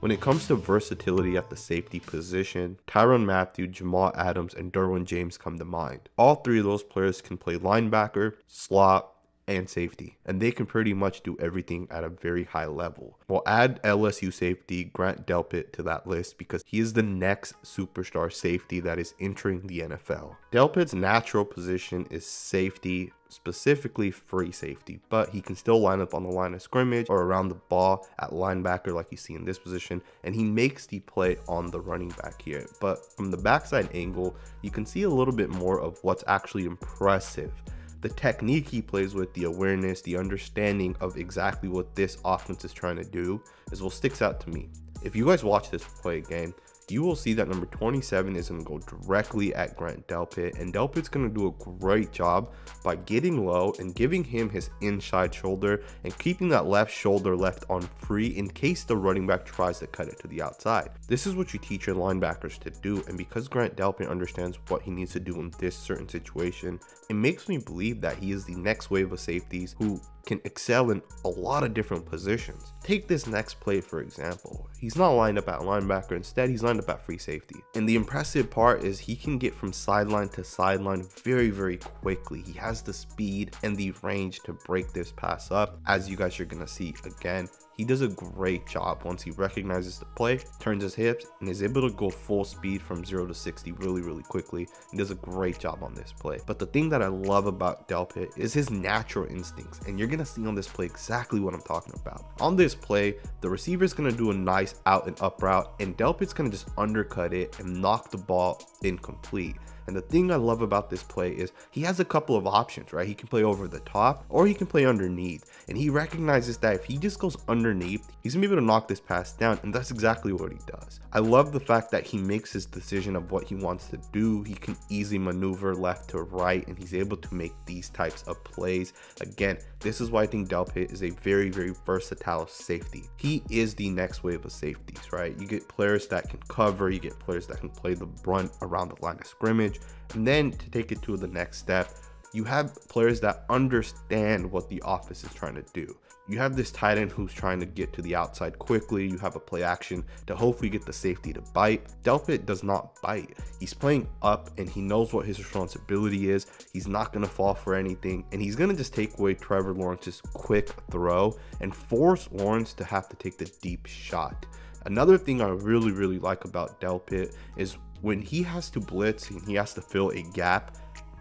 When it comes to versatility at the safety position, Tyrann Mathieu, Jamal Adams, and Derwin James come to mind. All three of those players can play linebacker, slot, and safety, and they can pretty much do everything at a very high level. We'll add LSU safety Grant Delpit to that list because he is the next superstar safety that is entering the NFL. Delpit's natural position is safety, specifically free safety, but he can still line up on the line of scrimmage or around the ball at linebacker like you see in this position, and he makes the play on the running back here. But from the backside angle, you can see a little bit more of what's actually impressive the technique he plays with, the awareness, the understanding of exactly what this offense is trying to do is what sticks out to me. If you guys watch this play again, you will see that number 27 is going to go directly at Grant Delpit, and Delpit's going to do a great job by getting low and giving him his inside shoulder and keeping that left shoulder left on free in case the running back tries to cut it to the outside. This is what you teach your linebackers to do, and because Grant Delpit understands what he needs to do in this certain situation, it makes me believe that he is the next wave of safeties who can excel in a lot of different positions. Take this next play for example. He's not lined up at linebacker, instead he's lined up at free safety. And the impressive part is he can get from sideline to sideline very, very quickly. He has the speed and the range to break this pass up, as you guys are gonna see again. He does a great job once he recognizes the play, turns his hips, and is able to go full speed from 0 to 60 really, really quickly. He does a great job on this play. But the thing that I love about Delpit is his natural instincts, and you're going to see on this play exactly what I'm talking about. On this play, the receiver is going to do a nice out and up route, and Delpit's going to just undercut it and knock the ball incomplete. And the thing I love about this play is he has a couple of options, right? He can play over the top or he can play underneath. And he recognizes that if he just goes underneath, he's gonna be able to knock this pass down. And that's exactly what he does. I love the fact that he makes his decision of what he wants to do. He can easily maneuver left to right and he's able to make these types of plays. Again, this is why I think Delpit is a very, very versatile safety. He is the next wave of safeties, right? You get players that can cover, you get players that can play the brunt around the line of scrimmage. And then to take it to the next step, you have players that understand what the office is trying to do. You have this tight end who's trying to get to the outside quickly. You have a play action to hopefully get the safety to bite. Delpit does not bite. He's playing up and he knows what his responsibility is. He's not going to fall for anything and he's going to just take away Trevor Lawrence's quick throw and force Lawrence to have to take the deep shot. Another thing I really, really like about Delpit is when he has to blitz and he has to fill a gap,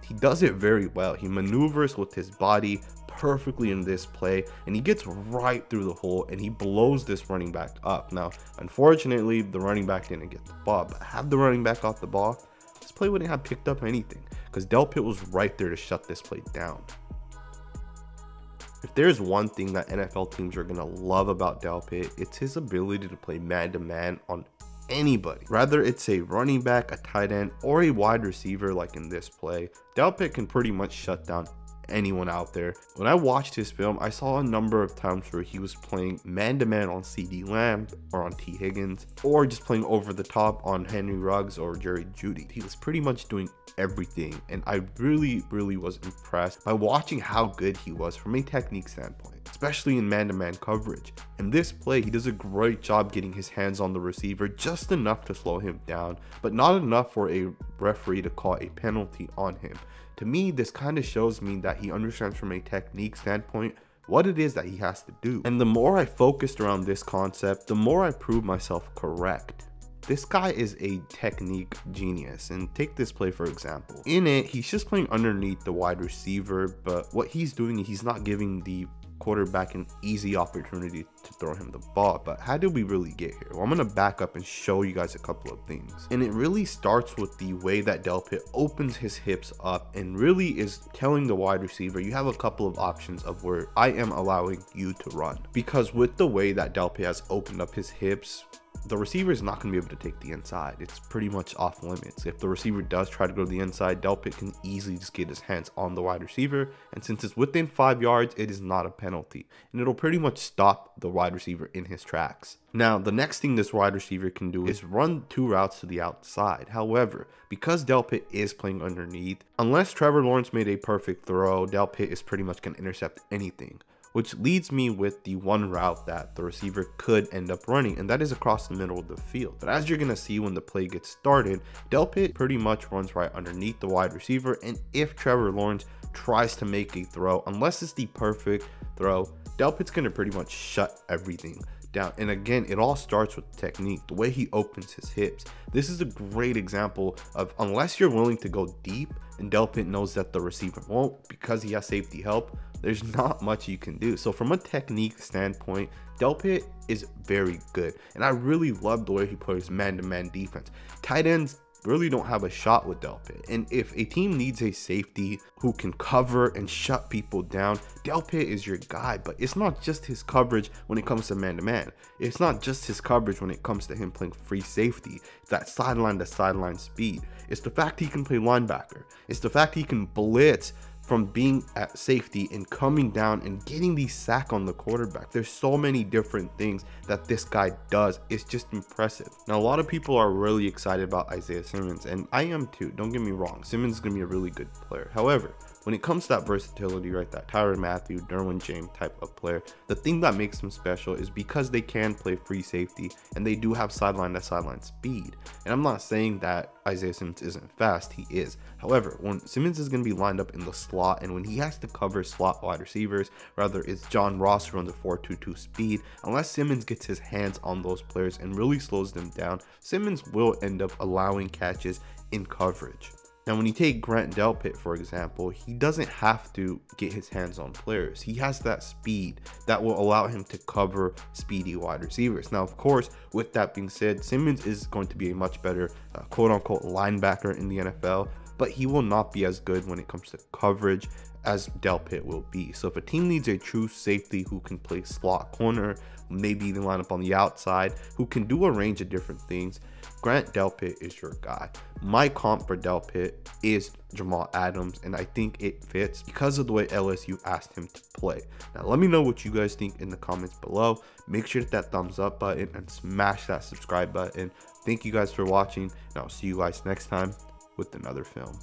he does it very well. He maneuvers with his body perfectly in this play and he gets right through the hole and he blows this running back up. Now, unfortunately, the running back didn't get the ball, but had the running back off the ball, this play wouldn't have picked up anything because Delpit was right there to shut this play down. If there's one thing that NFL teams are going to love about Delpit, it's his ability to play man to man on anybody. Whether it's a running back, a tight end, or a wide receiver like in this play, Delpit can pretty much shut down anyone out there. When I watched his film, I saw a number of times where he was playing man to man on CeeDee Lamb or on Tee Higgins, or just playing over the top on Henry Ruggs or Jerry Jeudy. He was pretty much doing everything, and I really, really was impressed by watching how good he was from a technique standpoint especially in man-to-man coverage. In this play, he does a great job getting his hands on the receiver just enough to slow him down, but not enough for a referee to call a penalty on him. To me, this kind of shows me that he understands from a technique standpoint what it is that he has to do. And the more I focused around this concept, the more I proved myself correct. This guy is a technique genius, and take this play for example. In it, he's just playing underneath the wide receiver, but what he's doing, he's not giving the quarterback an easy opportunity to throw him the ball. But how did we really get here? Well, I'm going to back up and show you guys a couple of things. And it really starts with the way that Del Delpit opens his hips up and really is telling the wide receiver, you have a couple of options of where I am allowing you to run. Because with the way that Del Delpit has opened up his hips, the receiver is not going to be able to take the inside. It's pretty much off limits. If the receiver does try to go to the inside, Delpit can easily just get his hands on the wide receiver. And since it's within five yards, it is not a penalty. And it'll pretty much stop the wide receiver in his tracks. Now, the next thing this wide receiver can do is run two routes to the outside. However, because Delpit is playing underneath, unless Trevor Lawrence made a perfect throw, Delpit is pretty much going to intercept anything which leads me with the one route that the receiver could end up running, and that is across the middle of the field. But as you're going to see when the play gets started, Delpit pretty much runs right underneath the wide receiver, and if Trevor Lawrence tries to make a throw, unless it's the perfect throw, Delpit's going to pretty much shut everything down. And again, it all starts with technique, the way he opens his hips. This is a great example of unless you're willing to go deep and Delpit knows that the receiver won't because he has safety help, there's not much you can do. So from a technique standpoint, Delpit is very good. And I really love the way he plays man-to-man defense. Tight ends really don't have a shot with Delpit. And if a team needs a safety who can cover and shut people down, Delpit is your guy. But it's not just his coverage when it comes to man-to-man. It's not just his coverage when it comes to him playing free safety. It's that sideline to sideline speed. It's the fact he can play linebacker. It's the fact he can blitz from being at safety and coming down and getting the sack on the quarterback. There's so many different things that this guy does. It's just impressive. Now, a lot of people are really excited about Isaiah Simmons, and I am too. Don't get me wrong. Simmons is going to be a really good player. However, when it comes to that versatility, right, that Tyrann Mathieu, Derwin James type of player, the thing that makes them special is because they can play free safety and they do have sideline to sideline speed. And I'm not saying that Isaiah Simmons isn't fast, he is. However, when Simmons is going to be lined up in the slot and when he has to cover slot wide receivers, rather it's John Ross who runs a 4-2-2 speed, unless Simmons gets his hands on those players and really slows them down, Simmons will end up allowing catches in coverage. Now, when you take Grant Delpit, for example, he doesn't have to get his hands on players. He has that speed that will allow him to cover speedy wide receivers. Now, of course, with that being said, Simmons is going to be a much better uh, quote unquote linebacker in the NFL, but he will not be as good when it comes to coverage as Del Delpit will be. So if a team needs a true safety who can play slot corner, maybe even line up on the outside, who can do a range of different things, Grant Del Delpit is your guy. My comp for Del Delpit is Jamal Adams, and I think it fits because of the way LSU asked him to play. Now, let me know what you guys think in the comments below. Make sure to hit that thumbs up button and smash that subscribe button. Thank you guys for watching, and I'll see you guys next time with another film.